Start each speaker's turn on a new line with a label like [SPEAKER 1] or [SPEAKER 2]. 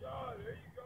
[SPEAKER 1] Yeah, there you go.